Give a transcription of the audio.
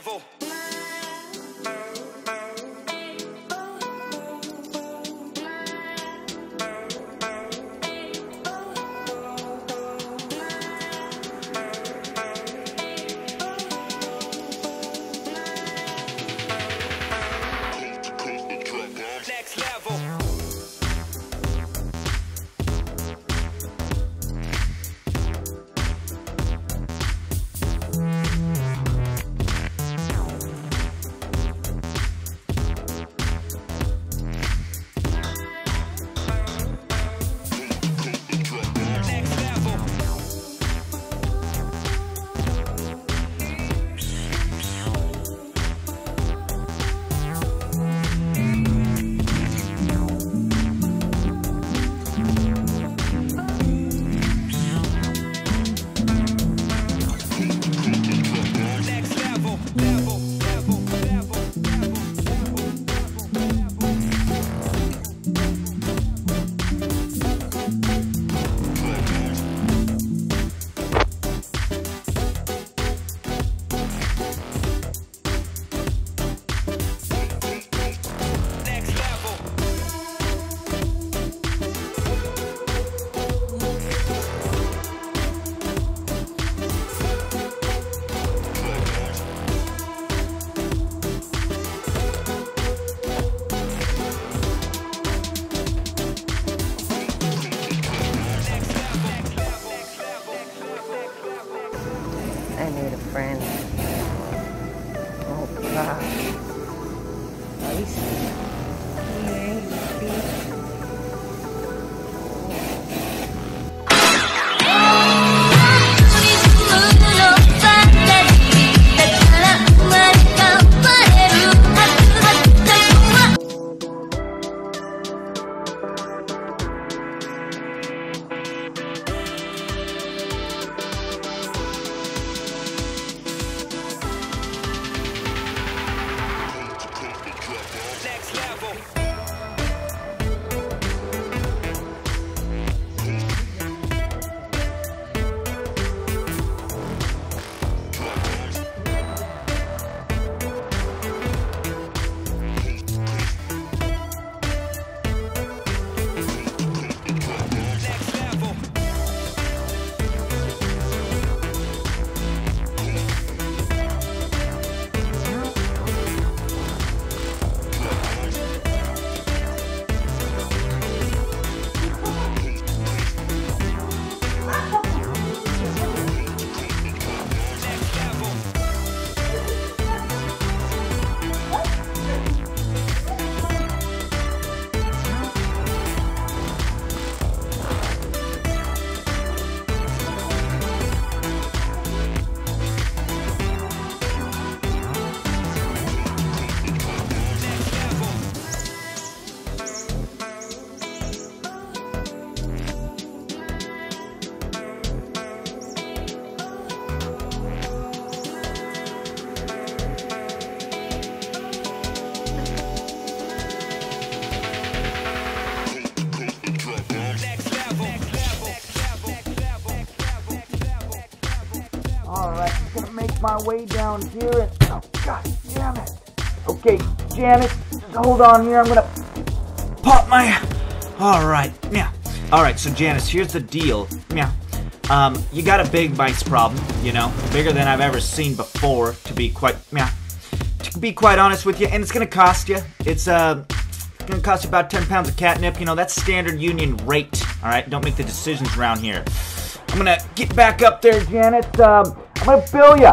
level. I need a friend. Oh God. Ice. My way down here and. Oh, god damn it. Okay, Janice, just hold on here. I'm gonna pop my. Alright, yeah. Alright, so Janice, here's the deal. Yeah. Um, you got a big mice problem, you know, bigger than I've ever seen before, to be quite, yeah, to be quite honest with you, and it's gonna cost you. It's, uh, gonna cost you about 10 pounds of catnip, you know, that's standard union rate, alright? Don't make the decisions around here. I'm gonna get back up there, Janet. Um, I'm gonna bill you